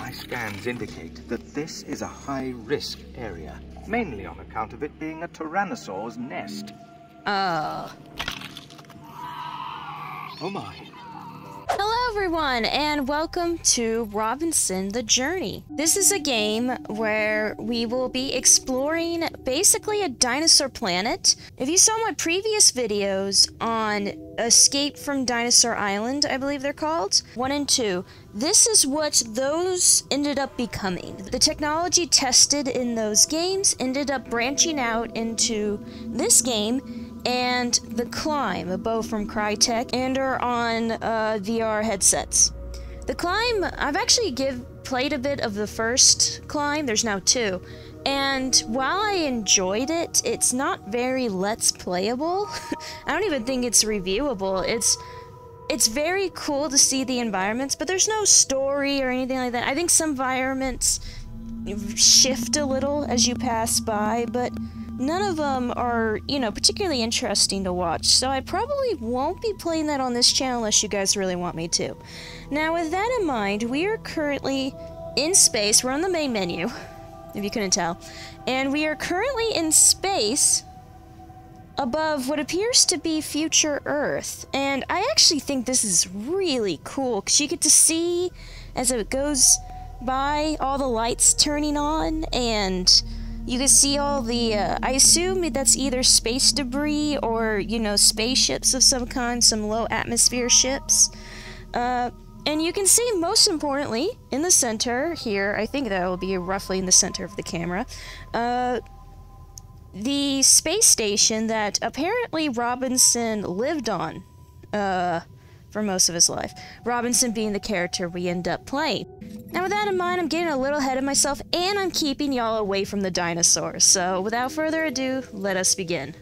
My scans indicate that this is a high-risk area, mainly on account of it being a Tyrannosaur's nest. Oh. Oh my. Everyone, and welcome to Robinson the Journey. This is a game where we will be exploring basically a dinosaur planet. If you saw my previous videos on Escape from Dinosaur Island, I believe they're called, one and two, this is what those ended up becoming. The technology tested in those games ended up branching out into this game and The Climb, a bow from Crytek, and are on uh, VR headsets. The Climb, I've actually give played a bit of the first Climb. There's now two, and while I enjoyed it, it's not very let's playable. I don't even think it's reviewable. It's it's very cool to see the environments, but there's no story or anything like that. I think some environments shift a little as you pass by, but none of them are, you know, particularly interesting to watch, so I probably won't be playing that on this channel unless you guys really want me to. Now, with that in mind, we are currently in space. We're on the main menu, if you couldn't tell. And we are currently in space above what appears to be future Earth. And I actually think this is really cool because you get to see as it goes by all the lights turning on and you can see all the, uh, I assume that's either space debris or, you know, spaceships of some kind, some low atmosphere ships. Uh, and you can see, most importantly, in the center here, I think that will be roughly in the center of the camera, uh, the space station that apparently Robinson lived on, uh, for most of his life. Robinson being the character we end up playing. Now, with that in mind, I'm getting a little ahead of myself and I'm keeping y'all away from the dinosaurs. So, without further ado, let us begin.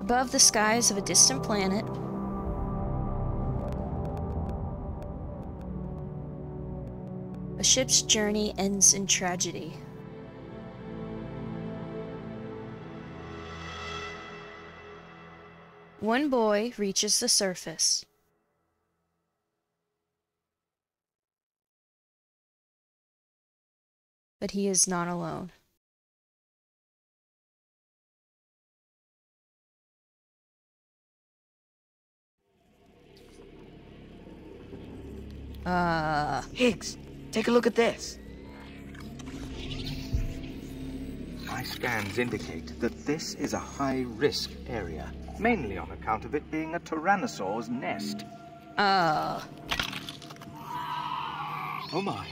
Above the skies of a distant planet, a ship's journey ends in tragedy. One boy reaches the surface. But he is not alone. Uh... HIGS, take a look at this. My scans indicate that this is a high-risk area mainly on account of it being a Tyrannosaur's nest. Oh. Oh my.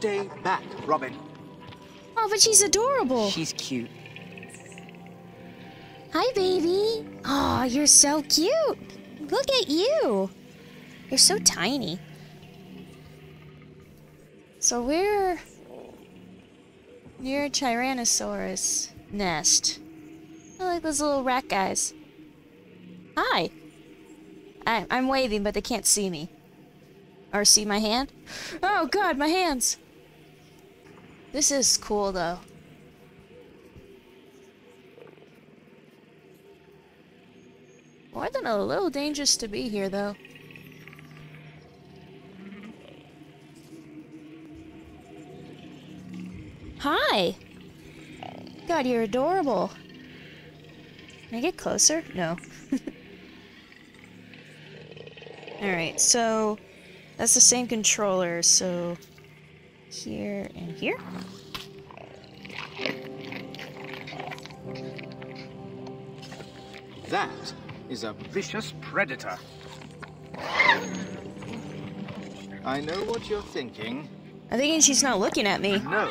Stay back, Robin. Oh, but she's adorable. She's cute. Hi, baby. Oh, you're so cute. Look at you. You're so tiny. So we're near Tyrannosaurus nest. I like those little rat guys. Hi. I, I'm waving, but they can't see me. Or see my hand. Oh god, my hands! This is cool though. More than a little dangerous to be here though. Hi! God, you're adorable. Can I get closer? No. Alright, so... That's the same controller, so... Here and here? That is a vicious predator. I know what you're thinking. I'm thinking she's not looking at me. No,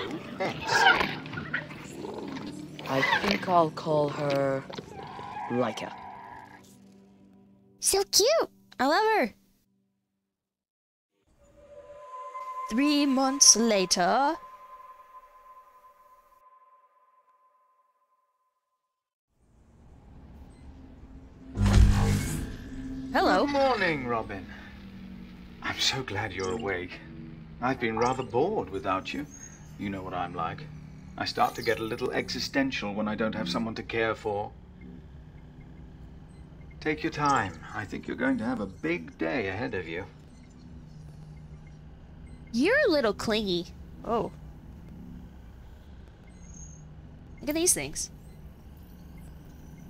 I think I'll call her Laika. So cute! I love her. Three months later. Hello. Good morning, Robin. I'm so glad you're awake. I've been rather bored without you. You know what I'm like. I start to get a little existential when I don't have someone to care for. Take your time. I think you're going to have a big day ahead of you. You're a little clingy. Oh. Look at these things.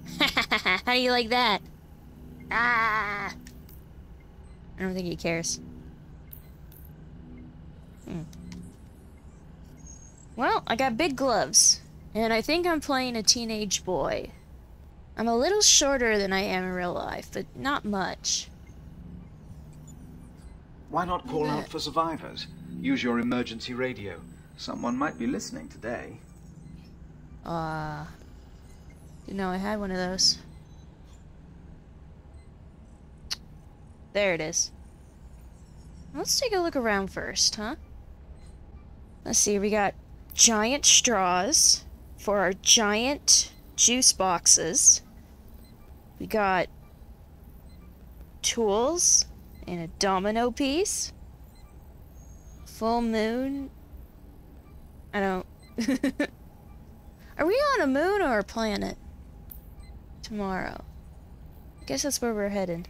How do you like that? Ah! I don't think he cares. Hmm. Well, I got big gloves. And I think I'm playing a teenage boy. I'm a little shorter than I am in real life, but not much. Why not call out for survivors? Use your emergency radio. Someone might be listening today. Uh, didn't know I had one of those. There it is. Let's take a look around first, huh? Let's see, we got giant straws for our giant juice boxes. We got tools and a domino piece. Full moon. I don't. Are we on a moon or a planet? Tomorrow. I guess that's where we're headed.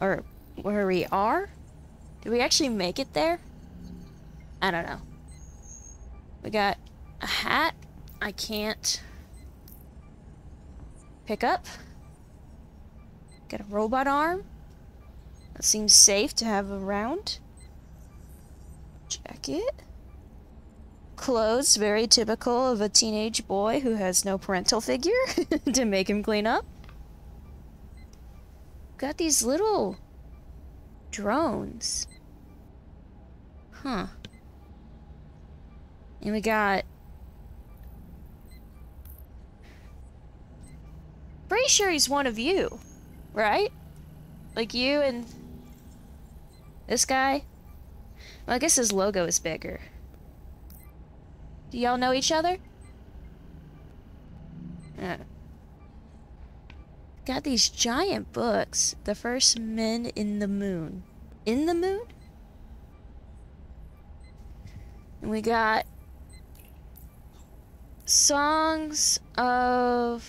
Or where we are? Did we actually make it there? I don't know. We got a hat. I can't pick up. Got a robot arm. That seems safe to have around. Jacket. Clothes, very typical of a teenage boy who has no parental figure to make him clean up. Got these little drones. Huh. And we got Pretty sure he's one of you, right? Like you and this guy? Well, I guess his logo is bigger. Do y'all know each other? Uh, got these giant books. The First Men in the Moon. In the Moon? And we got songs of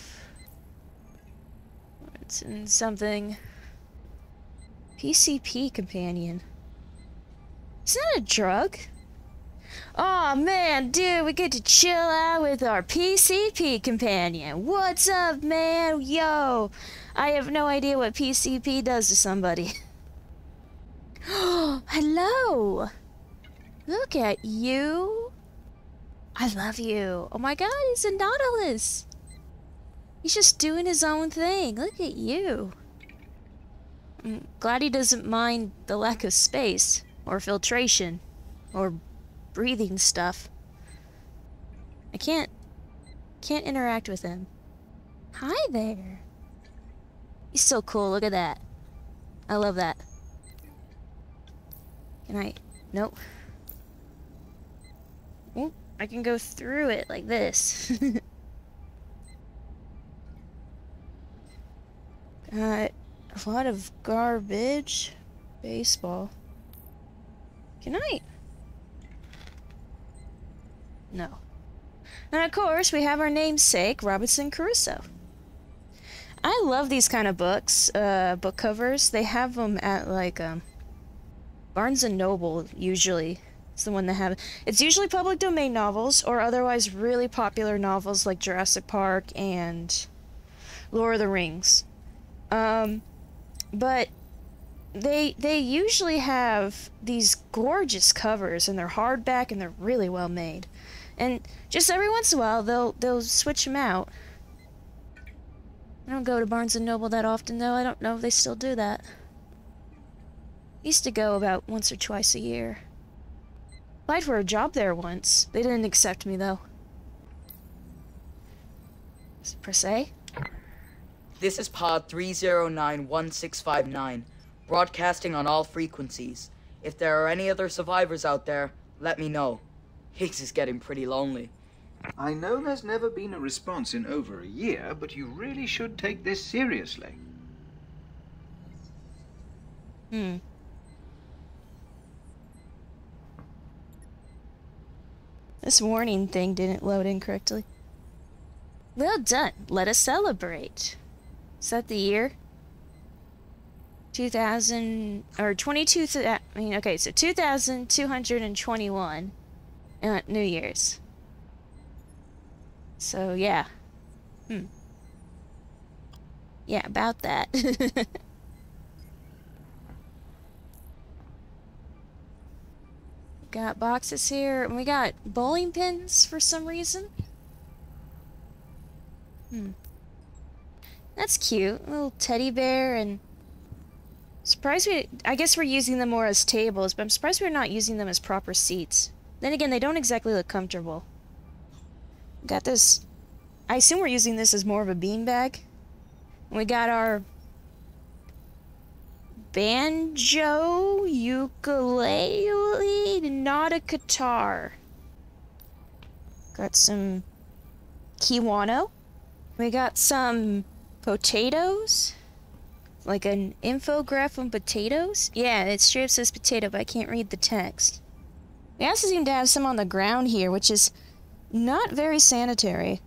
it's in something. PCP companion. Is that a drug? oh, man, dude, we get to chill out with our PCP companion. What's up, man? Yo, I have no idea what PCP does to somebody. Hello. Look at you. I love you. Oh my god, he's a Nautilus. He's just doing his own thing. Look at you. I'm glad he doesn't mind the lack of space, or filtration, or breathing stuff. I can't... can't interact with him. Hi there. He's so cool, look at that. I love that. Can I... Nope. Oh, I can go through it like this. Got a lot of garbage. Baseball. Good. No. And of course, we have our namesake, Robinson Crusoe. I love these kind of books, uh, book covers. They have them at, like, um, Barnes & Noble, usually. It's the one that have... It's usually public domain novels, or otherwise really popular novels like Jurassic Park and Lord of the Rings. Um, but they they usually have these gorgeous covers and they're hardback and they're really well made. And just every once in a while they'll they'll switch them out. I don't go to Barnes and Noble that often though. I don't know if they still do that. Used to go about once or twice a year. Applied for a job there once. They didn't accept me though. Per se? This is pod 3091659, broadcasting on all frequencies. If there are any other survivors out there, let me know. HIGS is getting pretty lonely. I know there's never been a response in over a year, but you really should take this seriously. Hmm. This warning thing didn't load in correctly. Well done. Let us celebrate. Is that the year? 2000 or 22 I mean okay, so 2221 uh, New Year's. So yeah. Hmm. Yeah, about that. got boxes here, and we got bowling pins for some reason. Hmm. That's cute. A little teddy bear and... Surprised we... I guess we're using them more as tables, but I'm surprised we're not using them as proper seats. Then again, they don't exactly look comfortable. Got this... I assume we're using this as more of a beanbag. We got our banjo, ukulele, not a guitar. Got some kiwano. We got some potatoes. Like an infograph on potatoes? Yeah, it straight up says potato, but I can't read the text. We also seem to have some on the ground here, which is not very sanitary.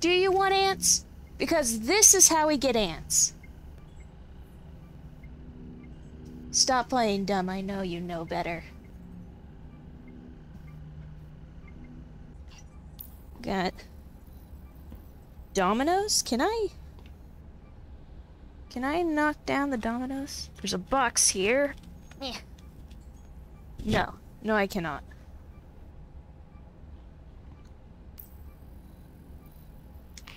Do you want ants? Because this is how we get ants. Stop playing dumb, I know you know better. Got dominoes? Can I? Can I knock down the dominoes? There's a box here. No. No, I cannot.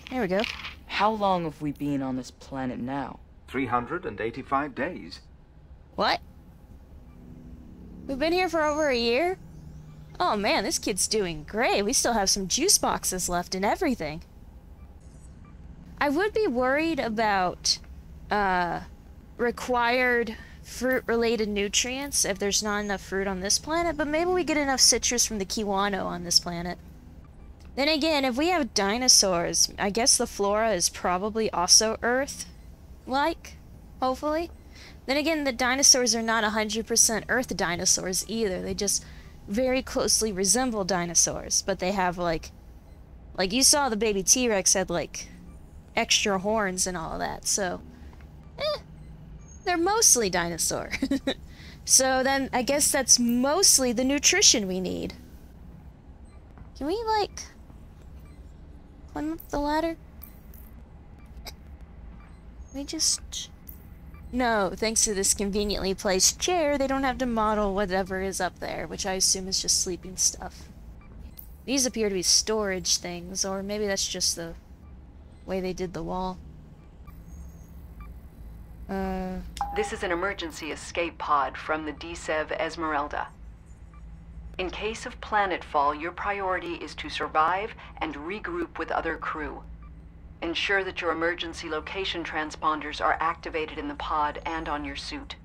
There we go. How long have we been on this planet now? 385 days. What? We've been here for over a year? Oh man, this kid's doing great. We still have some juice boxes left and everything. I would be worried about uh, required fruit-related nutrients if there's not enough fruit on this planet, but maybe we get enough citrus from the Kiwano on this planet. Then again, if we have dinosaurs, I guess the flora is probably also Earth-like, hopefully. Then again, the dinosaurs are not 100% Earth dinosaurs either. They just very closely resemble dinosaurs, but they have like... Like, you saw the baby T-Rex had like extra horns and all that, so... Eh, they're mostly dinosaur. so then, I guess that's mostly the nutrition we need. Can we, like... Climb up the ladder? We just... No, thanks to this conveniently placed chair, they don't have to model whatever is up there, which I assume is just sleeping stuff. These appear to be storage things, or maybe that's just the way they did the wall. Uh... This is an emergency escape pod from the DSEV Esmeralda. In case of planetfall, your priority is to survive and regroup with other crew. Ensure that your emergency location transponders are activated in the pod and on your suit.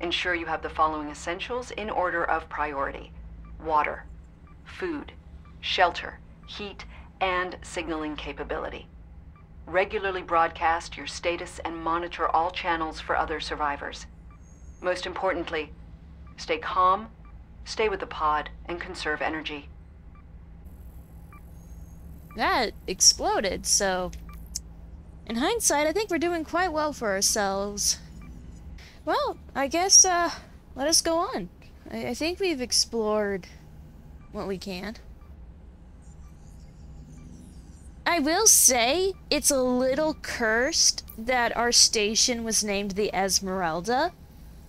Ensure you have the following essentials in order of priority. Water, food, shelter, heat, and signaling capability. Regularly broadcast your status and monitor all channels for other survivors. Most importantly, stay calm, stay with the pod, and conserve energy that exploded, so... In hindsight, I think we're doing quite well for ourselves. Well, I guess, uh, let us go on. I, I think we've explored what we can. I will say, it's a little cursed that our station was named the Esmeralda,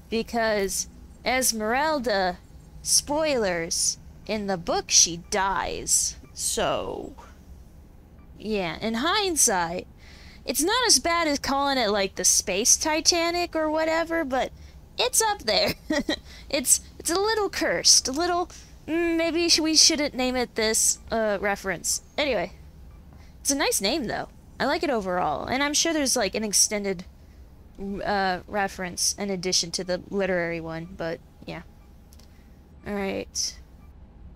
because Esmeralda, spoilers, in the book she dies, so... Yeah, in hindsight, it's not as bad as calling it like the space Titanic or whatever, but it's up there. it's it's a little cursed, a little. Mm, maybe we shouldn't name it this uh, reference. Anyway, it's a nice name though. I like it overall, and I'm sure there's like an extended uh, reference in addition to the literary one. But yeah, Alright.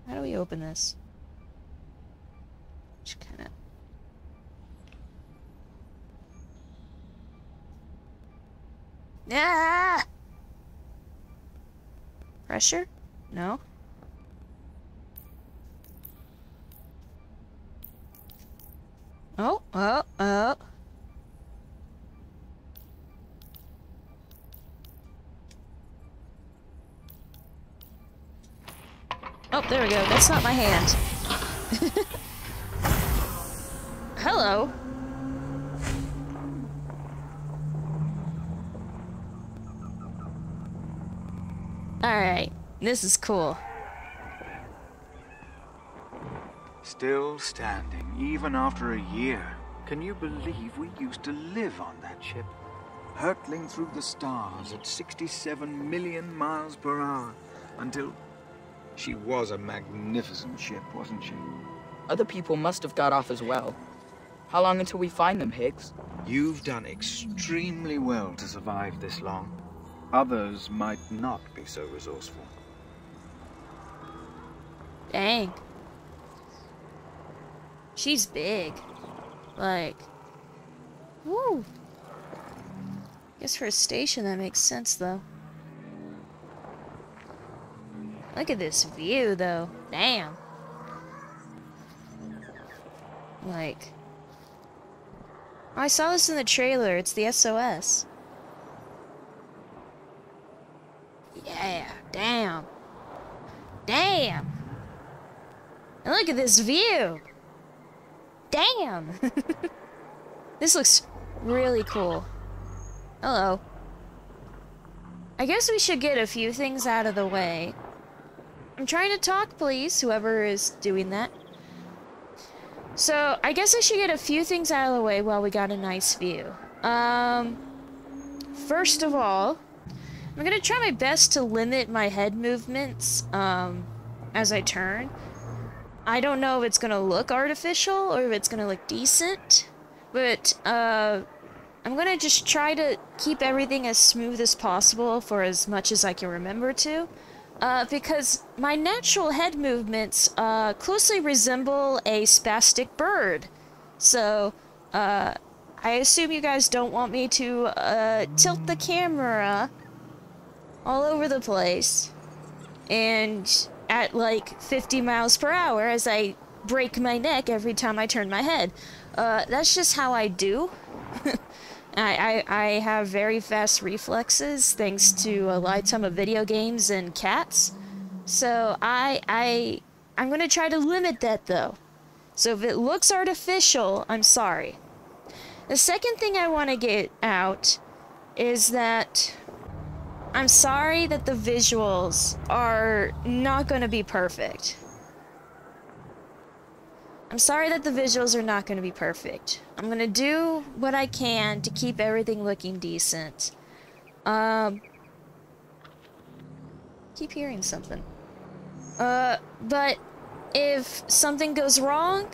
How do we open this? Just kinda... Ah! Pressure? No? Oh, oh, oh. Oh, there we go. That's not my hand. Hello. Alright, this is cool. Still standing, even after a year. Can you believe we used to live on that ship? Hurtling through the stars at 67 million miles per hour until. She was a magnificent ship, wasn't she? Other people must have got off as well. How long until we find them, HIGS? You've done extremely well to survive this long. Others might not be so resourceful. Dang. She's big. Like, woo. Guess for a station that makes sense though. Look at this view though. Damn. Like, I saw this in the trailer. It's the SOS. Yeah, damn. Damn. And look at this view. Damn. this looks really cool. Hello. I guess we should get a few things out of the way. I'm trying to talk, please, whoever is doing that. So, I guess I should get a few things out of the way while we got a nice view. Um, first of all, I'm gonna try my best to limit my head movements, um, as I turn. I don't know if it's gonna look artificial or if it's gonna look decent, but, uh, I'm gonna just try to keep everything as smooth as possible for as much as I can remember to. Uh, because my natural head movements, uh, closely resemble a spastic bird. So, uh, I assume you guys don't want me to, uh, tilt the camera all over the place and at like 50 miles per hour as I break my neck every time I turn my head. Uh, that's just how I do. I, I, I have very fast reflexes thanks to a lifetime of video games and cats. So I I I'm gonna try to limit that though. So if it looks artificial, I'm sorry. The second thing I want to get out is that I'm sorry that the visuals are not going to be perfect. I'm sorry that the visuals are not going to be perfect. I'm going to do what I can to keep everything looking decent. Um, keep hearing something. Uh, but if something goes wrong,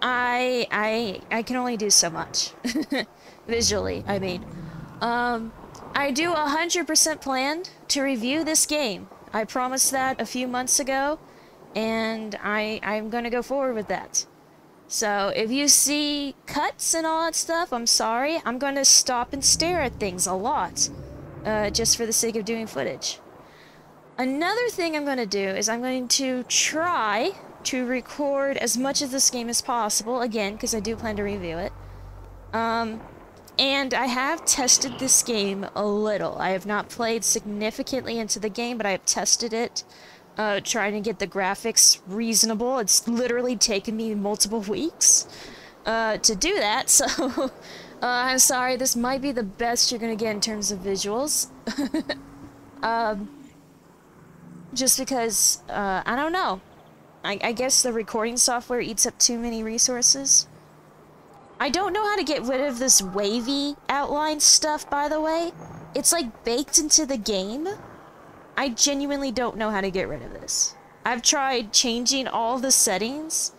I I I can only do so much. Visually, I mean. Um, I do 100% plan to review this game. I promised that a few months ago, and I, I'm going to go forward with that. So if you see cuts and all that stuff, I'm sorry. I'm going to stop and stare at things a lot, uh, just for the sake of doing footage. Another thing I'm going to do is I'm going to try to record as much of this game as possible, again, because I do plan to review it. Um, and I have tested this game a little. I have not played significantly into the game, but I have tested it, uh, trying to get the graphics reasonable. It's literally taken me multiple weeks uh, to do that, so uh, I'm sorry, this might be the best you're gonna get in terms of visuals. um, just because, uh, I don't know. I, I guess the recording software eats up too many resources. I don't know how to get rid of this wavy outline stuff, by the way. It's like baked into the game. I genuinely don't know how to get rid of this. I've tried changing all the settings,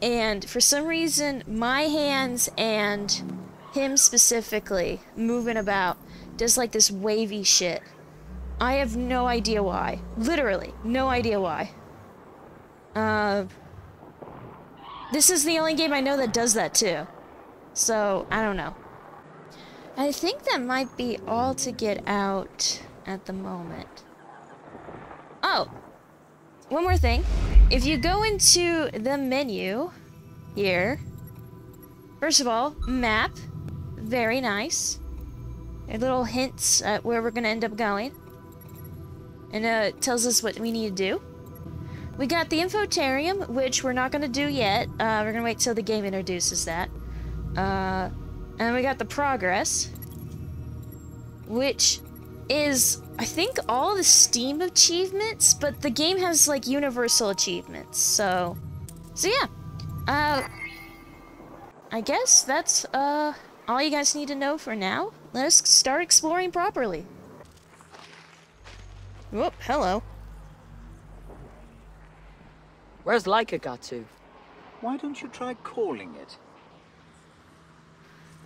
and for some reason, my hands and him specifically moving about does like this wavy shit. I have no idea why. Literally, no idea why. Uh, this is the only game I know that does that too. So, I don't know. I think that might be all to get out at the moment. Oh, one more thing. If you go into the menu here, first of all, map, very nice. A little hints at where we're gonna end up going. And uh, it tells us what we need to do. We got the infotarium, which we're not gonna do yet. Uh, we're gonna wait till the game introduces that. Uh, and we got the progress, which is, I think, all the Steam achievements, but the game has, like, universal achievements, so... So, yeah. Uh... I guess that's, uh, all you guys need to know for now. Let us start exploring properly. Whoop, hello. Where's Laika got to? Why don't you try calling it?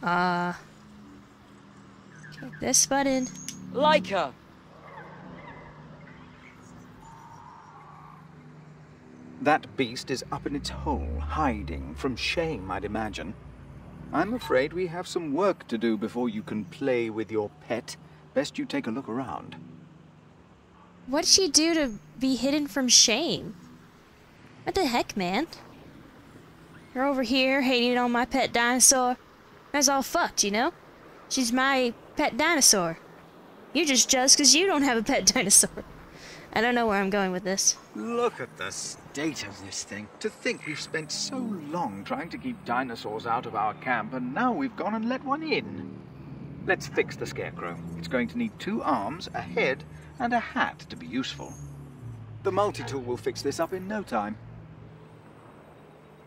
Uh... Okay, this button. Laika! That beast is up in its hole, hiding from shame, I'd imagine. I'm afraid we have some work to do before you can play with your pet. Best you take a look around. What'd she do to be hidden from shame? What the heck, man? You're over here hating on my pet dinosaur. That's all fucked, you know? She's my pet dinosaur. You're just jealous because you don't have a pet dinosaur. I don't know where I'm going with this. Look at the state of this thing. To think we've spent so long trying to keep dinosaurs out of our camp, and now we've gone and let one in. Let's fix the scarecrow. It's going to need two arms, a head, and a hat to be useful. The multi-tool will fix this up in no time.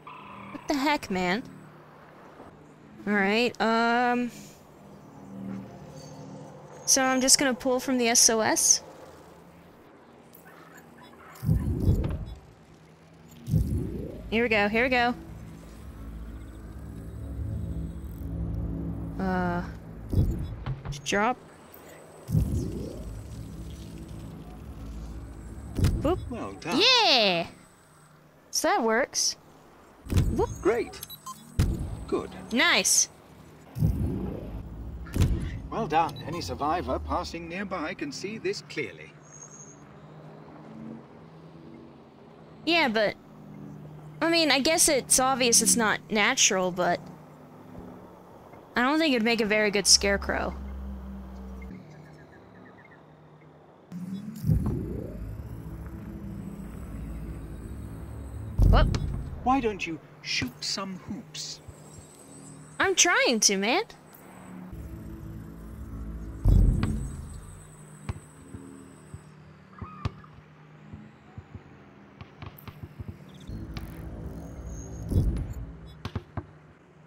What the heck, man? Alright, um... So I'm just gonna pull from the SOS? Here we go, here we go. Uh... Drop. Boop. Well done. Yeah! So that works. Whoop. Great. Good. Nice. Well done. Any survivor passing nearby can see this clearly. Yeah, but... I mean, I guess it's obvious it's not natural, but... I don't think it'd make a very good scarecrow. Whoop. Why don't you shoot some hoops? I'm trying to, man.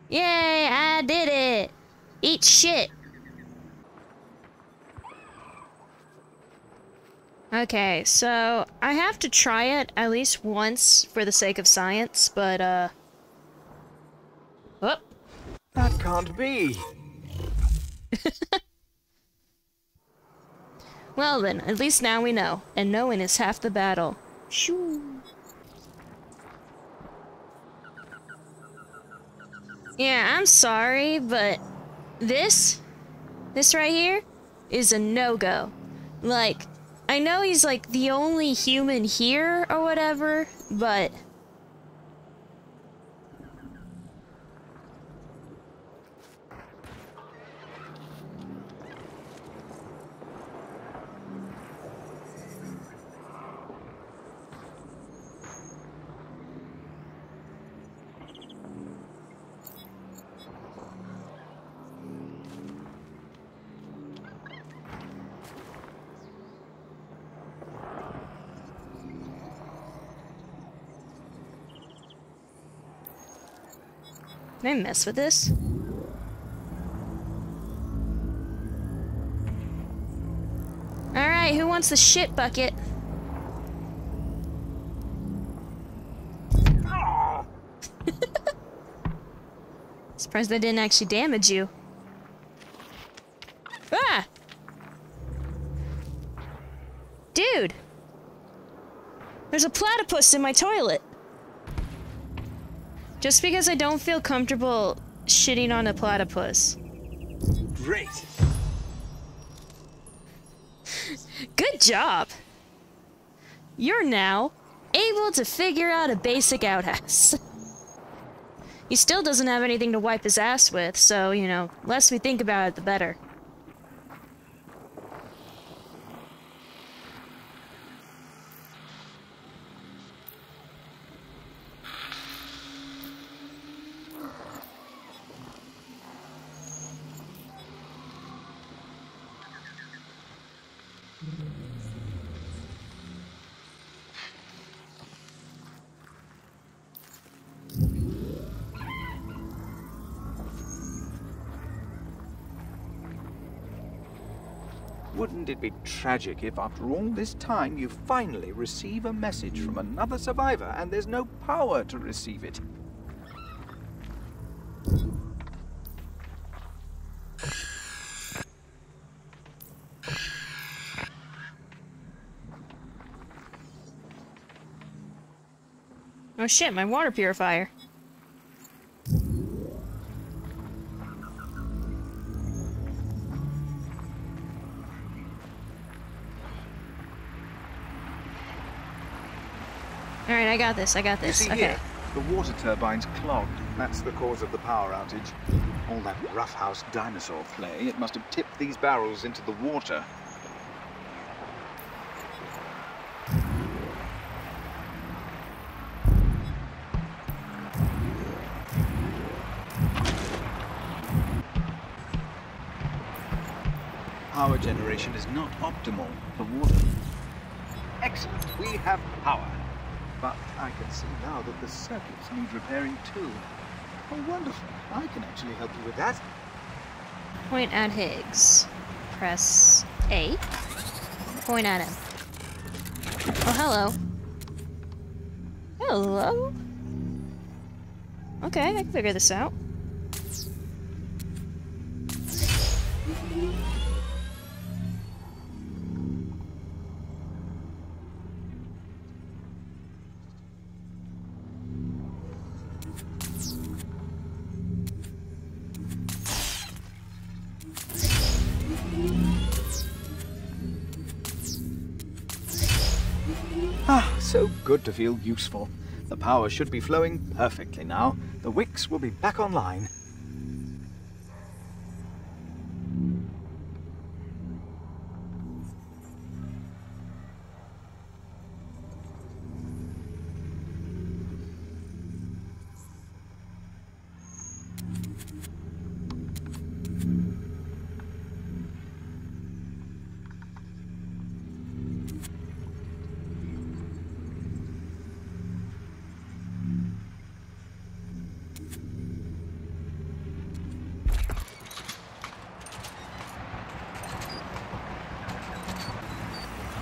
Yay, I did it! Eat shit! Okay, so I have to try it at least once for the sake of science, but uh... Whoop. Can't be. Well then, at least now we know, and knowing is half the battle. Shoo. Yeah, I'm sorry, but this, this right here, is a no-go. Like, I know he's like the only human here or whatever, but... Can I mess with this? Alright, who wants the shit bucket? Surprised that didn't actually damage you. Ah! Dude! There's a platypus in my toilet! Just because I don't feel comfortable shitting on a platypus. Great. Good job! You're now able to figure out a basic outhouse. he still doesn't have anything to wipe his ass with, so, you know, less we think about it, the better. Wouldn't it be tragic if after all this time you finally receive a message from another survivor and there's no power to receive it? Oh shit, my water purifier. I got this, I got You this. see okay. here, the water turbine's clogged. That's the cause of the power outage. All that roughhouse dinosaur play, it must have tipped these barrels into the water. Power generation is not optimal. for water. Excellent. We have power. But I can see now that the circuits need repairing too. Oh, wonderful. I can actually help you with that. Point at HIGS. Press A. Point at him. Oh, hello. Hello? Okay, I can figure this out. So good to feel useful. The power should be flowing perfectly now. The wicks will be back online.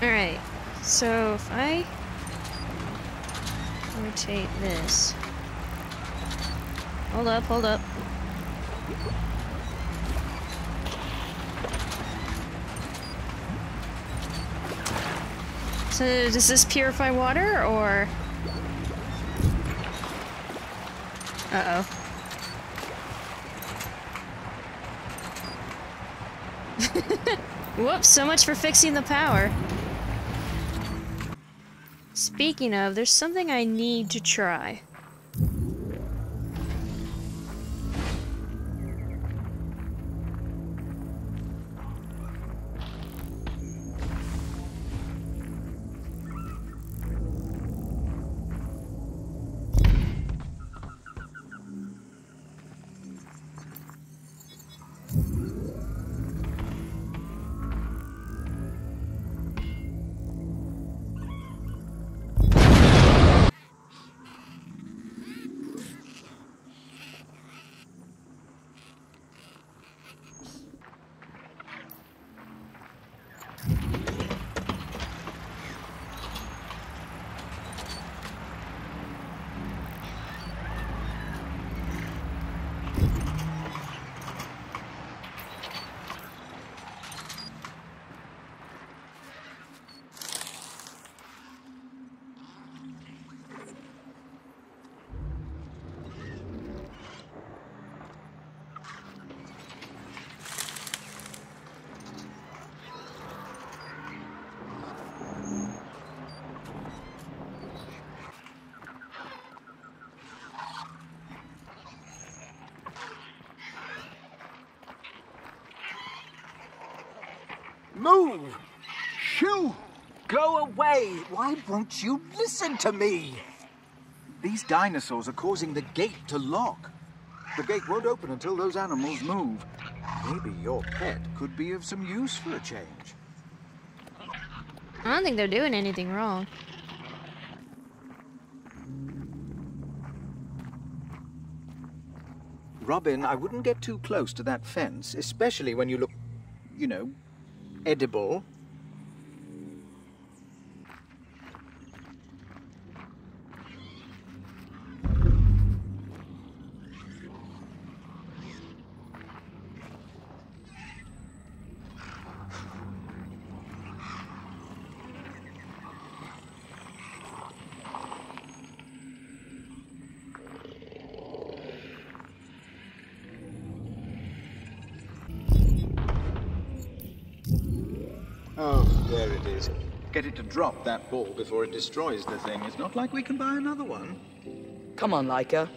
Alright, so if I rotate this. Hold up, hold up. So does this purify water or? Uh oh. Whoops, so much for fixing the power. Speaking of, there's something I need to try. Move! Shoo! Go away! Why won't you listen to me? These dinosaurs are causing the gate to lock. The gate won't open until those animals move. Maybe your pet could be of some use for a change. I don't think they're doing anything wrong. Robin, I wouldn't get too close to that fence, especially when you look, you know, edible. Oh, there it is. Get it to drop that ball before it destroys the thing. It's not like we can buy another one. Come on, Laika.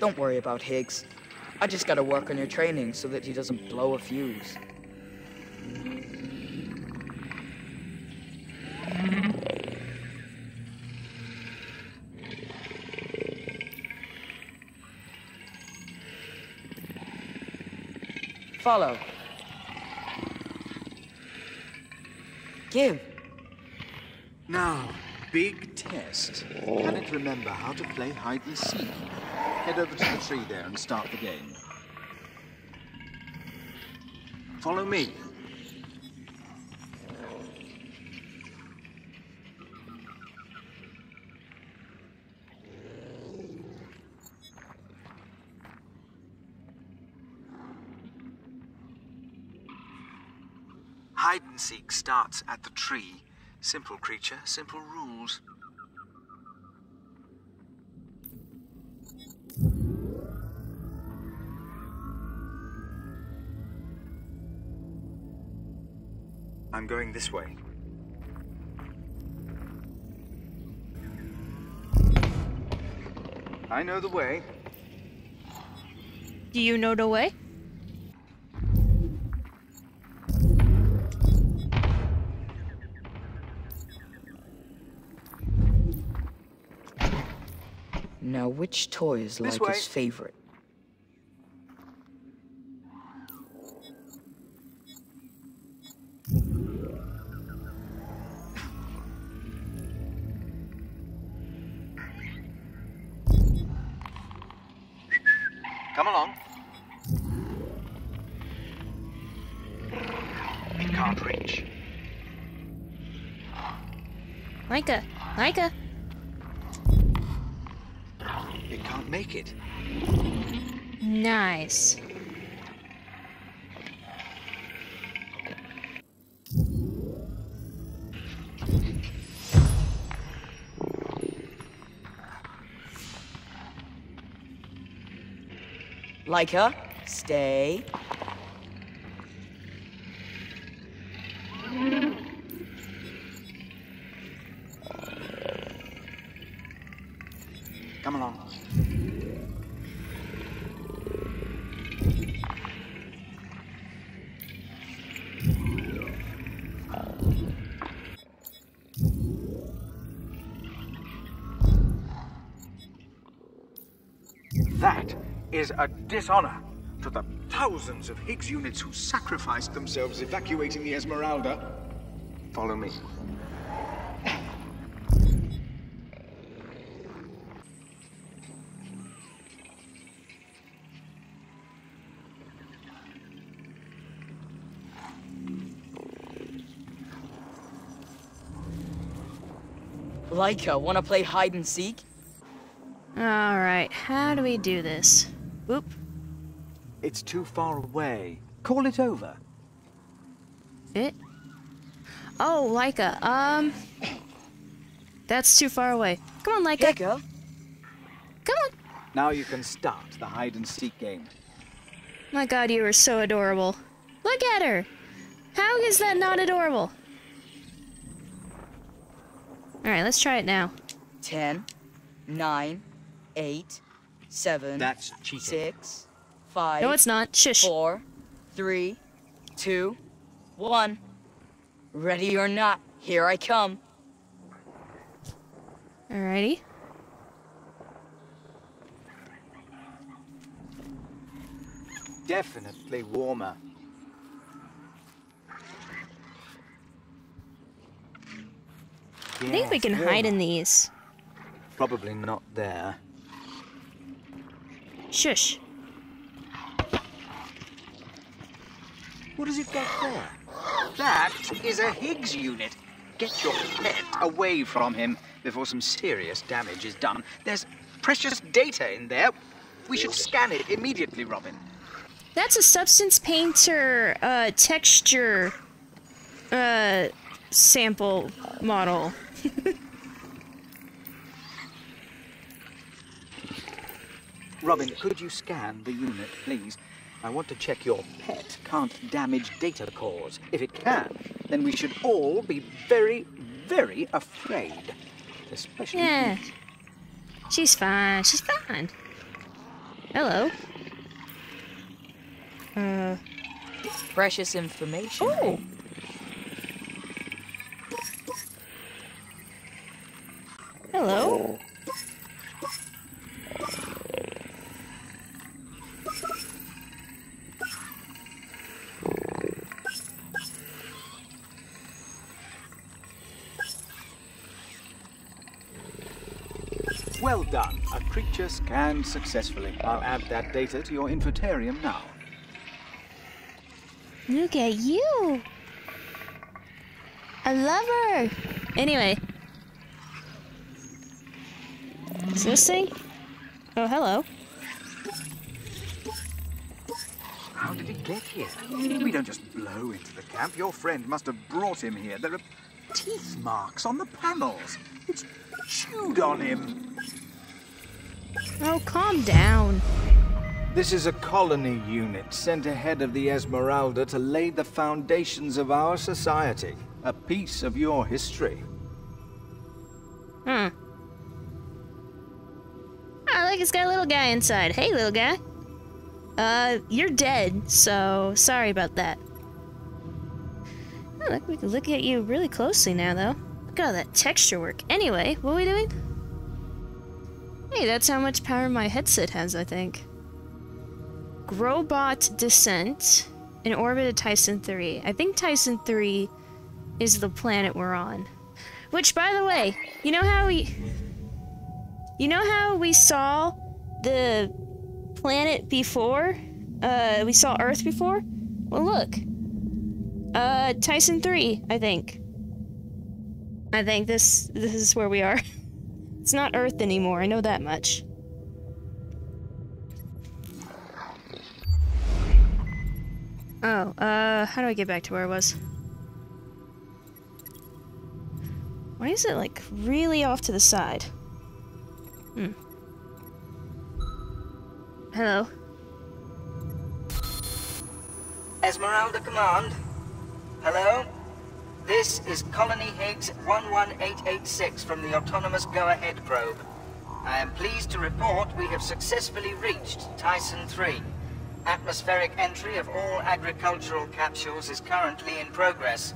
Don't worry about HIGS. I just gotta work on your training so that he doesn't blow a fuse. Follow. Give. Now, big test. Can it remember how to play hide and seek? Head over to the tree there and start the game. Follow me. Hide starts at the tree. Simple creature, simple rules. I'm going this way. I know the way. Do you know the way? Now, which toy is This Laika's way. favorite? Come along. It can't reach. Micah, Micah. Make it. Nice. Laika, stay. Is a dishonor to the thousands of HIGS units who sacrificed themselves evacuating the Esmeralda. Follow me. Laika, wanna play hide and seek? Alright, how do we do this? Whoop. It's too far away. Call it over. It? Oh, Laika, um... That's too far away. Come on, Laika. Here, girl. Come on. Now you can start the hide and seek game. My god, you are so adorable. Look at her! How is that not adorable? Alright, let's try it now. Ten, nine, eight, seven, That's cheating. six, five, No, it's not. Shush. four, three, two, one. Ready or not, here I come. Alrighty. Definitely warmer. I think we can hide in these. Probably not there. Shush. What does it got there? That is a HIGS unit. Get your pet away from him before some serious damage is done. There's precious data in there. We should scan it immediately, Robin. That's a substance painter uh, texture uh, sample model. Robin, could you scan the unit, please? I want to check your pet can't damage data cores. If it can, then we should all be very, very afraid. Especially Yeah. you. She's fine. She's fine. Hello. Uh. Precious information. Oh. Hello. Well done. A creature scanned successfully. I'll add that data to your infotarium now. Look at you. I love her. Anyway. Is this thing? Oh, hello. How did he get here? We don't just blow into the camp. Your friend must have brought him here. There are teeth marks on the panels. It's chewed on him. Oh, calm down. This is a colony unit sent ahead of the Esmeralda to lay the foundations of our society. A piece of your history. Hmm. I like it's got a little guy inside. Hey, little guy. Uh, you're dead, so sorry about that. Oh, look, we can look at you really closely now, though. Look at all that texture work. Anyway, what are we doing? Hey, that's how much power my headset has, I think. Grobot Descent in orbit of Tyson 3. I think Tyson 3 is the planet we're on. Which, by the way, you know how we... You know how we saw the planet before? Uh, we saw Earth before? Well, look. Uh, Tyson 3, I think. I think this this is where we are. It's not Earth anymore, I know that much. Oh, uh, how do I get back to where I was? Why is it, like, really off to the side? Hmm. Hello. Esmeralda Command. Hello? This is Colony HIGS 11886 from the autonomous Go-Ahead probe. I am pleased to report we have successfully reached Tyson 3. Atmospheric entry of all agricultural capsules is currently in progress.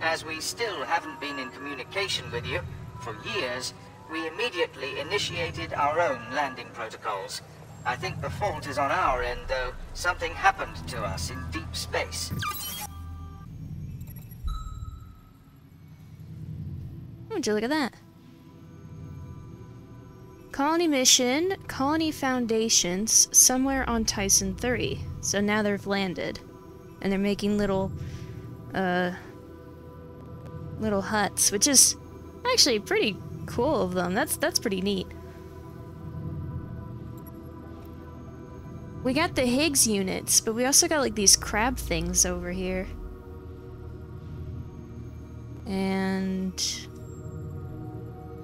As we still haven't been in communication with you for years, we immediately initiated our own landing protocols. I think the fault is on our end, though. Something happened to us in deep space. Would you look at that? Colony mission, colony foundations, somewhere on Tyson 3. So now they've landed. And they're making little, uh, little huts, which is actually pretty cool of them. That's, that's pretty neat. We got the HIGS units, but we also got like these crab things over here. And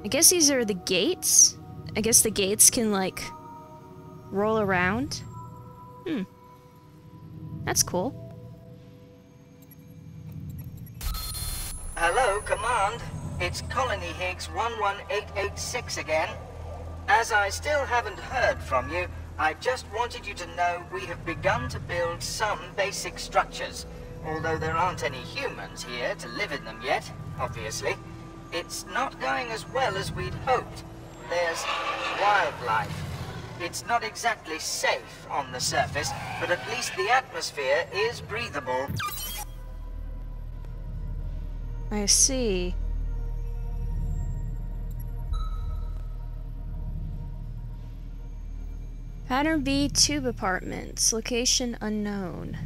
I guess these are the gates. I guess the gates can like roll around. Hmm. That's cool. Hello, Command. It's Colony HIGS 11886 again. As I still haven't heard from you, I just wanted you to know we have begun to build some basic structures. although there aren't any humans here to live in them yet, obviously. It's not going as well as we'd hoped. There's wildlife. It's not exactly safe on the surface, but at least the atmosphere is breathable. I see. Pattern B tube apartments. Location unknown.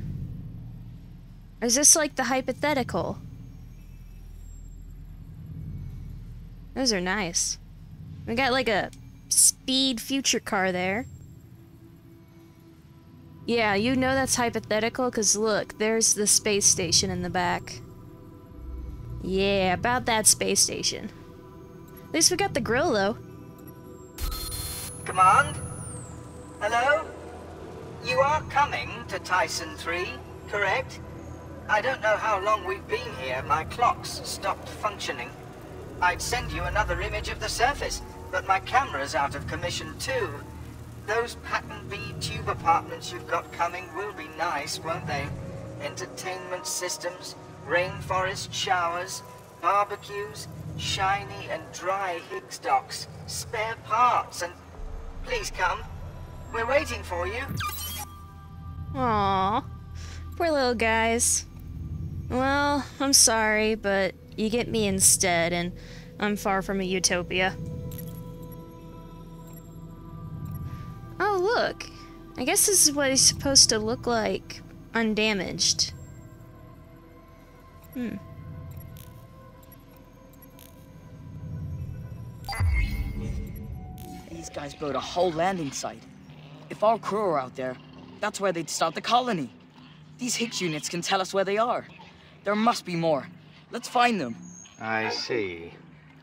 Is this like the hypothetical? Those are nice. We got like a speed future car there. Yeah, you know that's hypothetical because look, there's the space station in the back. Yeah, about that space station. At least we got the grill though. Command? Hello? You are coming to Tyson 3, correct? I don't know how long we've been here. My clock's stopped functioning. I'd send you another image of the surface, but my camera's out of commission too. Those Pattern B tube apartments you've got coming will be nice, won't they? Entertainment systems, rainforest showers, barbecues, shiny and dry HIGS docks, spare parts, and... Please come. We're waiting for you. Aww. Poor little guys. Well, I'm sorry, but you get me instead, and I'm far from a utopia. Oh, look. I guess this is what he's supposed to look like, undamaged. Hmm. These guys built a whole landing site. If our crew are out there, that's where they'd start the colony. These HIGS units can tell us where they are. There must be more. Let's find them. I see.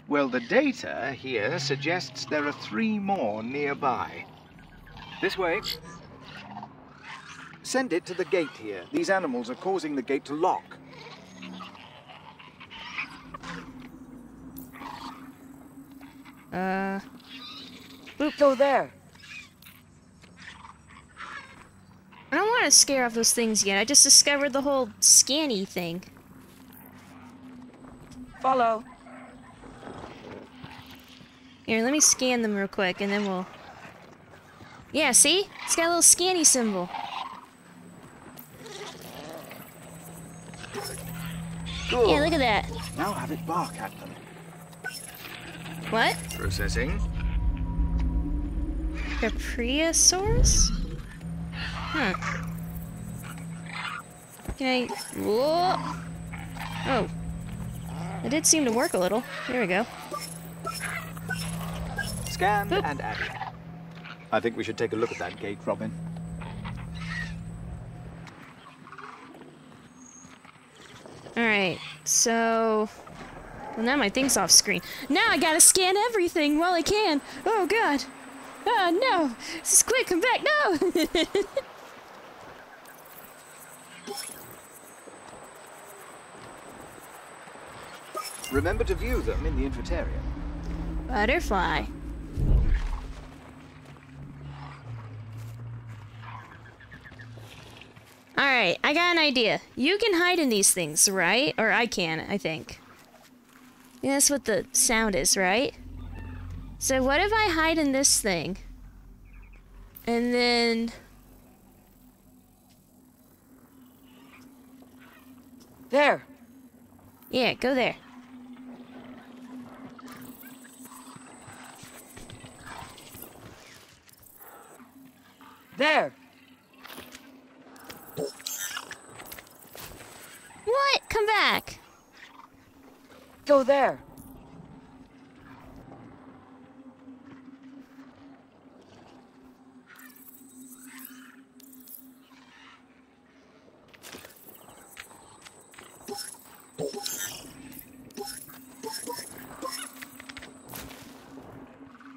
Well, the data here suggests there are three more nearby. This way. Send it to the gate here. These animals are causing the gate to lock. Uh, Boop, go there. I don't want to scare off those things yet. I just discovered the whole scanny thing. Follow. Here, let me scan them real quick, and then we'll... Yeah, see? It's got a little scanny symbol. Good. Yeah, look at that. Now have it bark at them. What? Processing. Capriosaurus? Huh. Can I... Whoa! Oh. It did seem to work a little. Here we go. Scanned Boop. and added. I think we should take a look at that gate, Robin. Alright, so... Well, now my thing's off screen. Now I gotta scan everything while I can. Oh, God. Oh, no. This is quick, come back. No! Remember to view them in the infratarium. Butterfly. Alright, I got an idea. You can hide in these things, right? Or I can, I think. Yeah, that's what the sound is, right? So what if I hide in this thing? And then... There. Yeah, go there. There. What? Come back. Go there.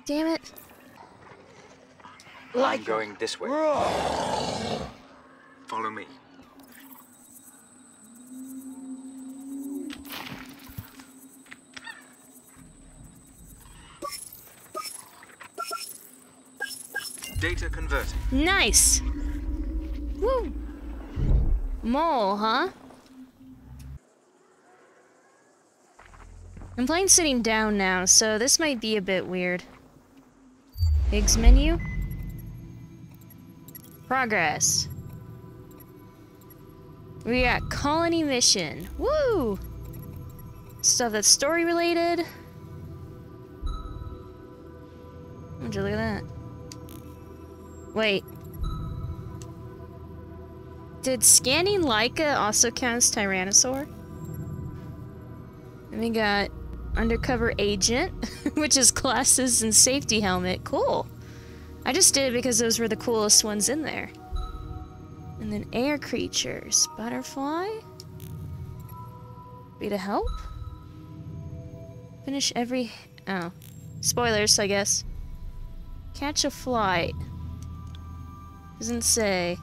Damn it like I'm going this way. Follow me. Data converted. Nice. Woo. More, huh? I'm playing sitting down now, so this might be a bit weird. Pig's menu? Progress. We got colony mission. Woo! Stuff that's story related. Would you look at that? Wait. Did scanning Laika also count as Tyrannosaur? And we got undercover agent, which is glasses and safety helmet. Cool. I just did it because those were the coolest ones in there. And then air creatures. Butterfly? Be to help? Finish every... Oh. Spoilers, I guess. Catch a flight. Doesn't say.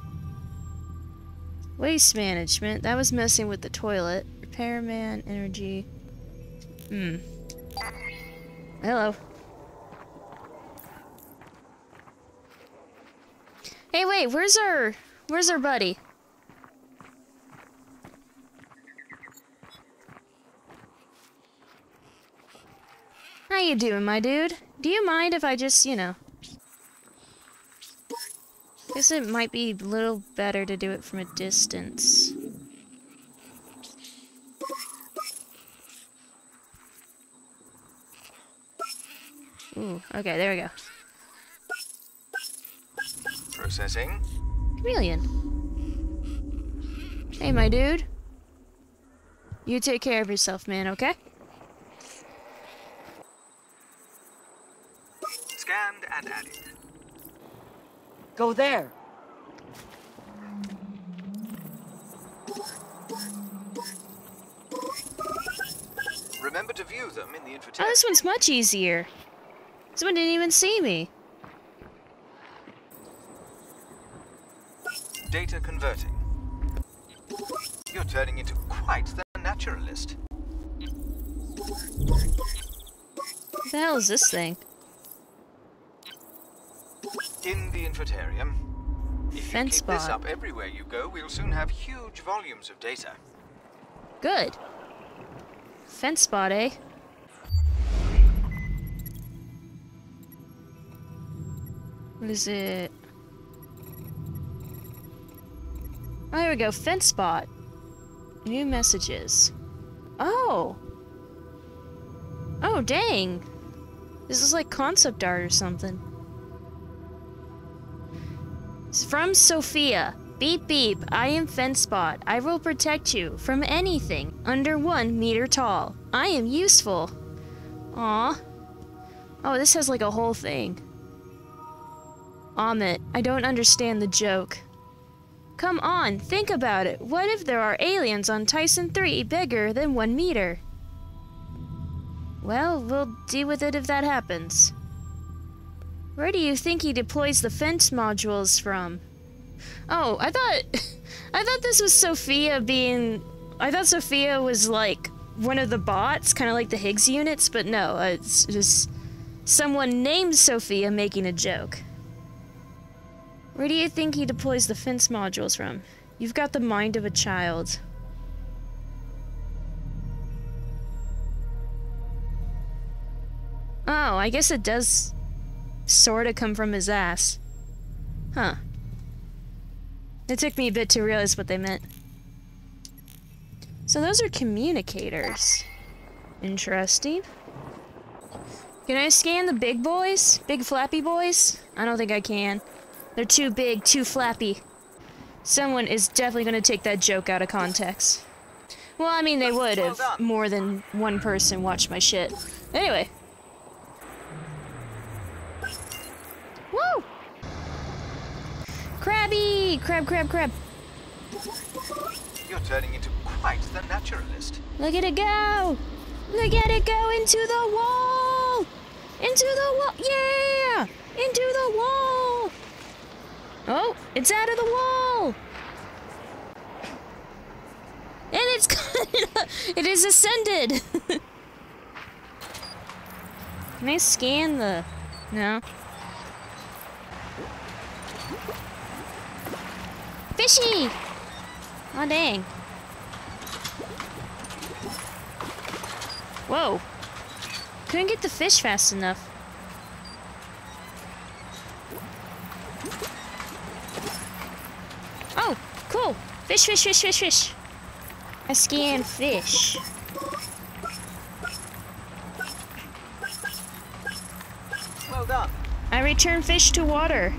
Waste management. That was messing with the toilet. Repairman, energy. Hmm. Hello. Hey, wait, where's our... Where's our buddy? How you doing, my dude? Do you mind if I just, you know... Guess it might be a little better to do it from a distance. Ooh, okay, there we go. Processing. Chameleon. Hey, my dude. You take care of yourself, man, okay? Scanned and added. Go there. Remember to view them in the Oh, infotainment. this one's much easier. This one didn't even see me. Data converting. You're turning into quite the naturalist. What the hell is this thing? In the infotarium. If Fence you keep this up everywhere you go, we'll soon have huge volumes of data. Good. Fence spot, eh? What is it? Oh, here we go. Fence spot. New messages. Oh! Oh, dang! This is like concept art or something. It's from Sophia. Beep beep, I am Fenspot. I will protect you from anything under one meter tall. I am useful. Aw. Oh, this has like a whole thing. Amit, I don't understand the joke. Come on, think about it. What if there are aliens on Tyson 3 bigger than one meter? Well, we'll deal with it if that happens. Where do you think he deploys the fence modules from? Oh, I thought I thought this was Sophia being I thought Sophia was like one of the bots, kind of like the HIGS units, but no, it's just someone named Sophia making a joke. Where do you think he deploys the fence modules from? You've got the mind of a child. Oh, I guess it does sort of come from his ass. Huh. It took me a bit to realize what they meant. So those are communicators. Interesting. Can I scan the big boys? Big flappy boys? I don't think I can. They're too big, too flappy. Someone is definitely going to take that joke out of context. Well, I mean, they would if more than one person watched my shit. Anyway. Woo! Crabby! Crab, crab, crab. You're turning into quite the naturalist. Look at it go! Look at it go into the wall! Into the wall! Yeah! Into the wall! Oh, it's out of the wall! And it's it is ascended. Can I scan the? No. Fishy! Oh dang. Whoa. Couldn't get the fish fast enough. Oh, cool. Fish, fish, fish, fish, fish. I scan fish. Well done. I return fish to water.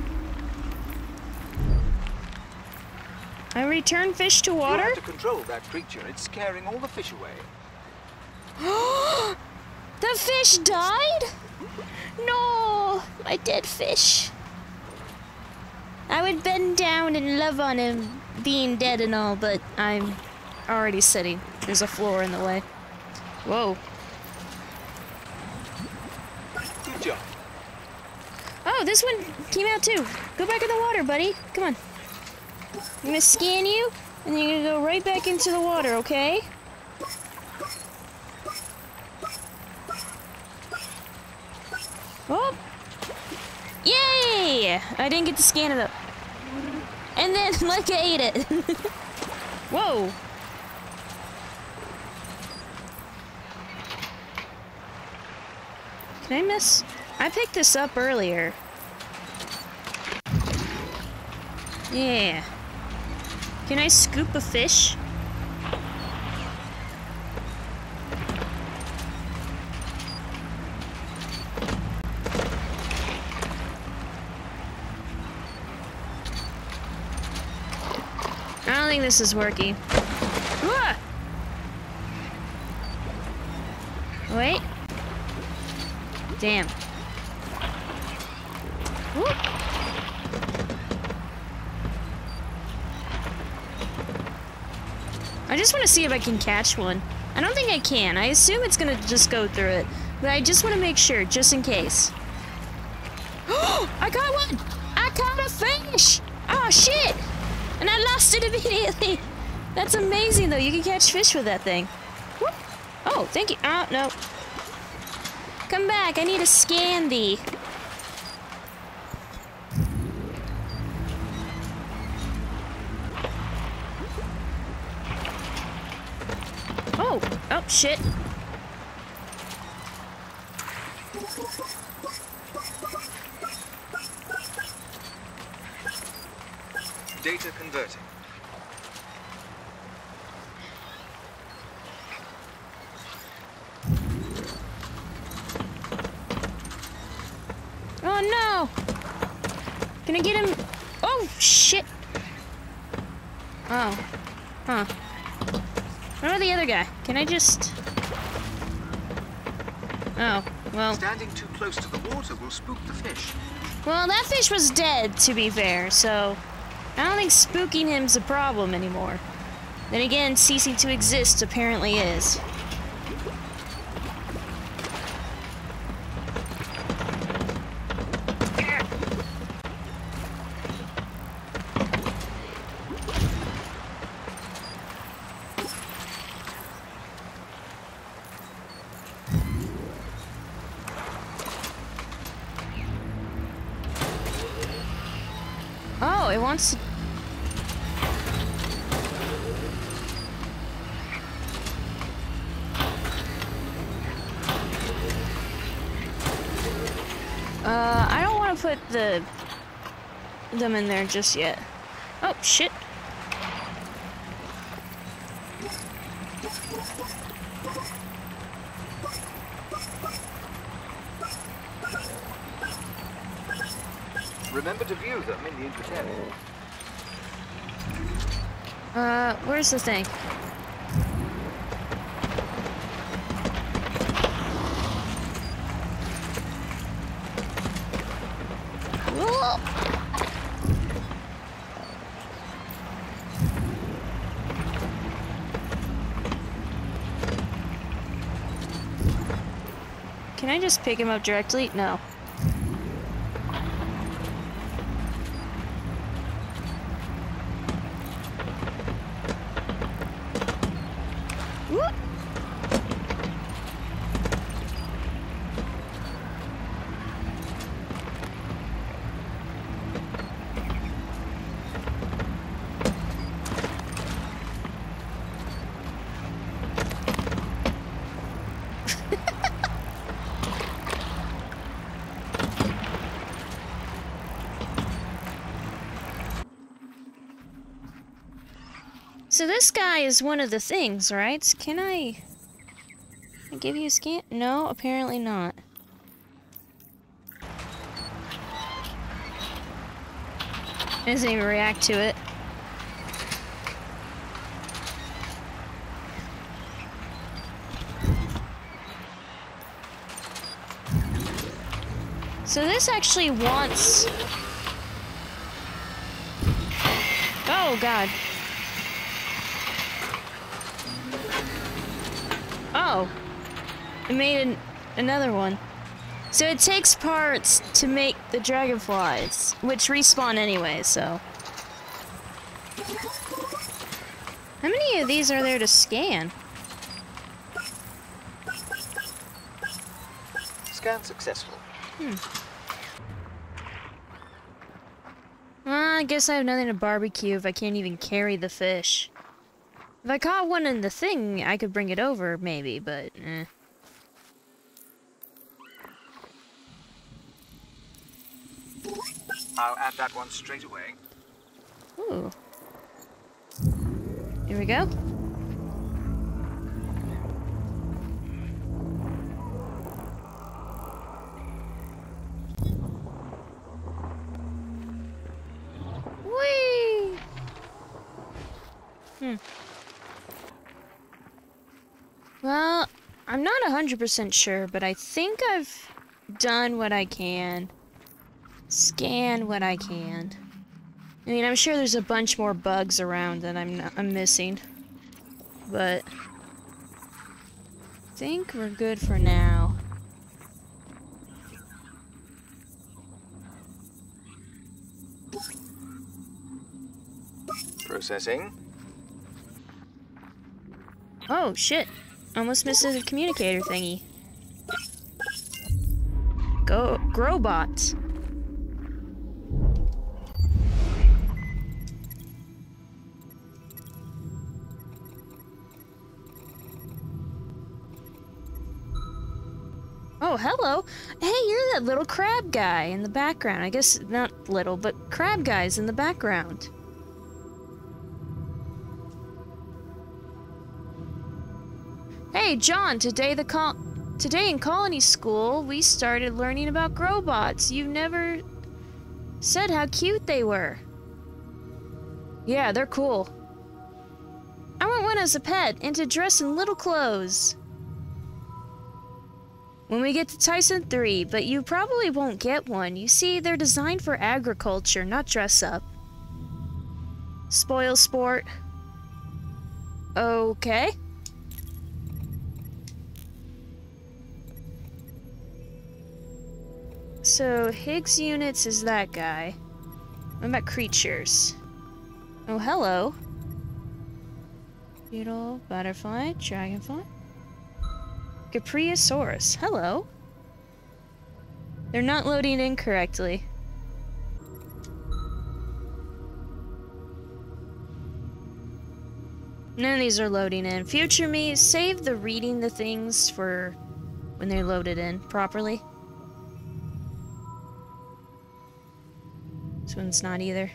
I return fish to water? You have to control that creature. It's scaring all the fish away. The fish died? No, my dead fish. I would bend down and love on him being dead and all, but I'm already sitting. There's a floor in the way. Whoa. Good job. Oh, this one came out too. Go back in the water, buddy. Come on. I'm gonna scan you, and you're gonna go right back into the water, okay? Oh! Yay! I didn't get to scan it up. And then Laika ate it. Whoa! Can I miss? I picked this up earlier. Yeah. Can I scoop a fish? Think this is working. Wait. Damn. Whoop. I just want to see if I can catch one. I don't think I can. I assume it's gonna just go through it. But I just want to make sure, just in case. I got one! I caught a fish! Oh shit! And I lost it immediately! That's amazing though, you can catch fish with that thing. Oh, thank you. Oh, no. Come back, I need to scan thee. Oh, oh shit. Data converting. Oh no! Can I get him? Oh shit! Oh. Huh. What about the other guy? Can I just. Oh, well. Standing too close to the water will spook the fish. Well, that fish was dead, to be fair, so. Think spooking him's a problem anymore. Then again, ceasing to exist apparently is. There just yet. Oh shit! Remember to view them in the infotainment. Uh, where's the thing? Can I just pick him up directly? No. Whoop. So this guy is one of the things, right? Can I... Give you a scan? No, apparently not. Doesn't even react to it. So this actually wants... Oh, God. Oh. It made an, another one. So it takes parts to make the dragonflies, which respawn anyway, so... How many of these are there to scan? Scan successful. Hmm. Well, I guess I have nothing to barbecue if I can't even carry the fish. If I caught one in the thing, I could bring it over, maybe, but eh. I'll add that one straight away. Ooh. Here we go. 100% sure, but I think I've done what I can. Scan what I can. I mean, I'm sure there's a bunch more bugs around that I'm not, I'm missing. But I think we're good for now. Processing. Oh, shit. Almost missed the communicator thingy. Go, Growbot. Oh, hello. Hey, you're that little crab guy in the background. I guess not little, but crab guys in the background. Hey, John, today the col today in colony school, we started learning about growbots. You never said how cute they were. Yeah, they're cool. I want one as a pet and to dress in little clothes. When we get to Tyson 3, but you probably won't get one. You see, they're designed for agriculture, not dress up. Spoil sport. Okay. So, HIGS units is that guy. What about creatures? Oh, hello. Beetle, butterfly, dragonfly. Capriosaurus. Hello. They're not loading in correctly. None of these are loading in. Future me, save the reading the things for when they're loaded in properly. This one's not either.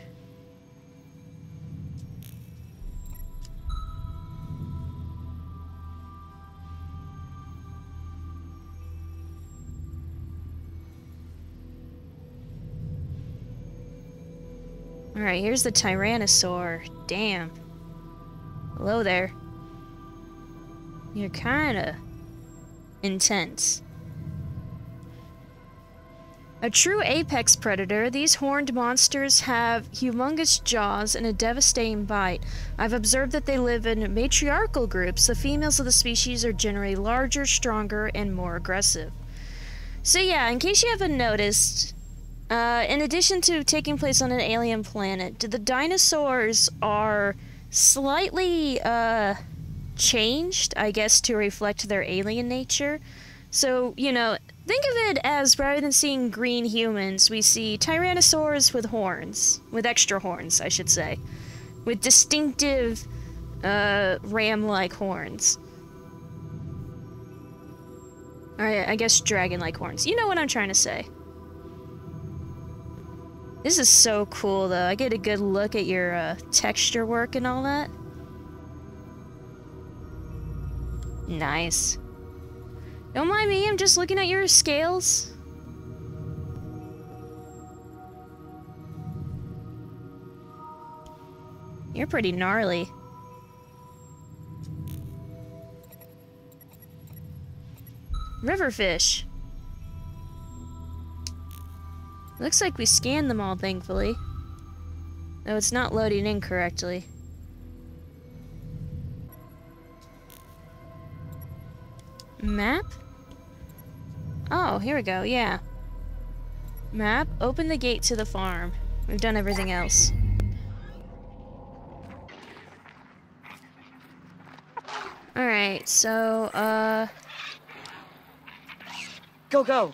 Alright, here's the Tyrannosaur. Damn. Hello there. You're kinda intense. A true apex predator, these horned monsters have humongous jaws and a devastating bite. I've observed that they live in matriarchal groups. The females of the species are generally larger, stronger, and more aggressive. So yeah, in case you haven't noticed, uh, in addition to taking place on an alien planet, the dinosaurs are slightly uh, changed, I guess, to reflect their alien nature. So, you know, think of it as rather than seeing green humans, we see tyrannosaurs with horns. With extra horns, I should say. With distinctive, uh, ram like horns. Alright, I guess dragon like horns. You know what I'm trying to say. This is so cool, though. I get a good look at your uh, texture work and all that. Nice. Don't mind me, I'm just looking at your scales. You're pretty gnarly. Riverfish. Looks like we scanned them all, thankfully. Though it's not loading in correctly. Map? Oh, here we go, yeah. Map, open the gate to the farm. We've done everything else. Alright, so, uh... Go, go!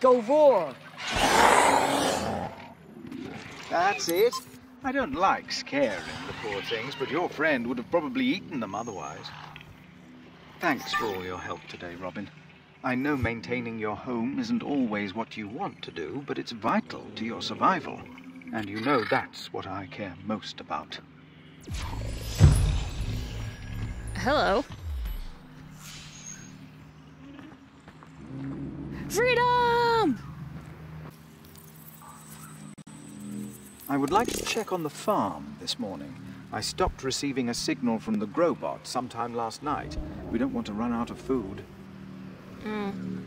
Go roar! That's it. I don't like scaring the poor things, but your friend would have probably eaten them otherwise. Thanks for all your help today, Robin. I know maintaining your home isn't always what you want to do, but it's vital to your survival. And you know that's what I care most about. Hello. Freedom! I would like to check on the farm this morning. I stopped receiving a signal from the Grobot sometime last night. We don't want to run out of food. Hmm.